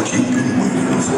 what you've been waiting for.